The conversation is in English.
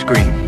screen.